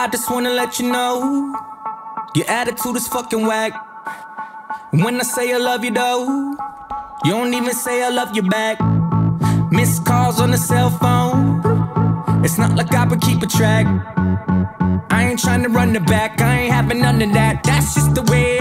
I just wanna let you know your attitude is fucking whack. When I say I love you though, you don't even say I love you back. Missed calls on the cell phone. It's not like I would keep a track. I ain't trying to run the back, I ain't having none of that. That's just the way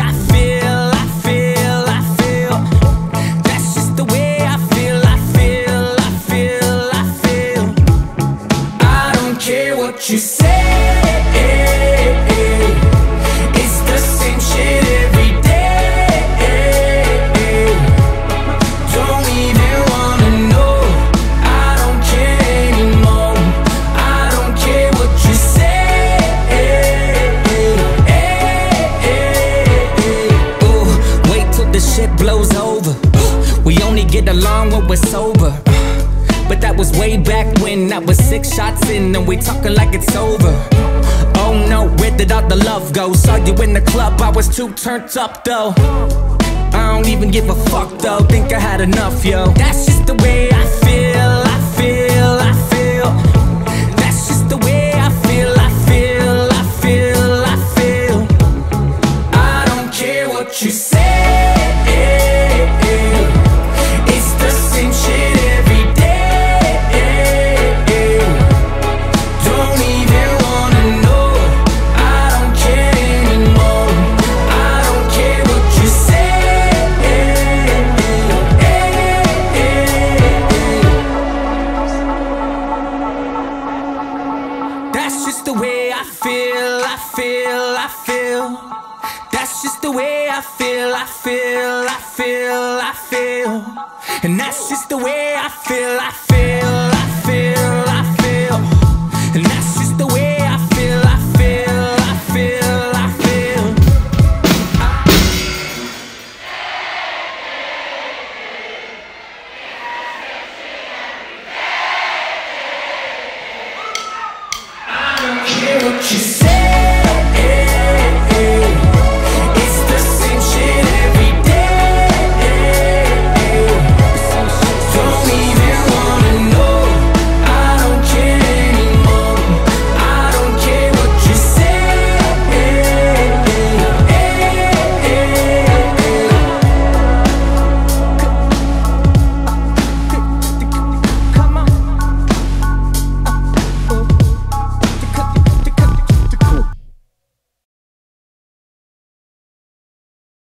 get along when we're sober. But that was way back when I was six shots in and we talking like it's over. Oh no, where did all the love go? Saw you in the club, I was too turned up though. I don't even give a fuck though, think I had enough, yo. That's just the way I feel, I feel, I feel. That's just the way I feel, I feel, I feel, I feel. I don't care what you say. I feel, I feel. That's just the way I feel, I feel, I feel, I feel. And that's just the way I feel, I feel, I feel, I feel. And that's just the way I feel, I feel, I feel, I feel. I don't care what you say.